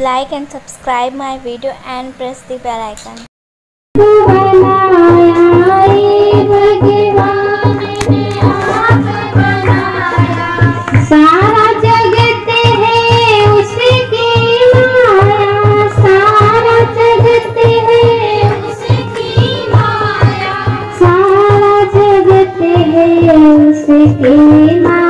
like and subscribe my video and press the bell icon. उसकी माया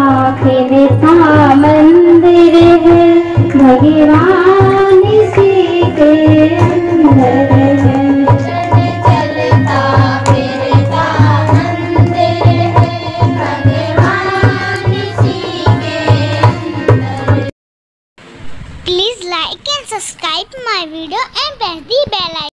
subscribe my video and press the bell icon.